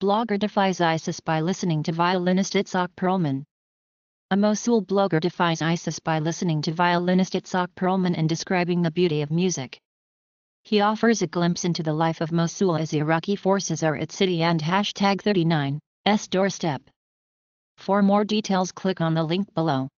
Blogger defies ISIS by listening to violinist Itzhak Perlman. A Mosul blogger defies ISIS by listening to violinist Itzhak Perlman and describing the beauty of music. He offers a glimpse into the life of Mosul as Iraqi forces are at city and hashtag 39's doorstep. For more details click on the link below.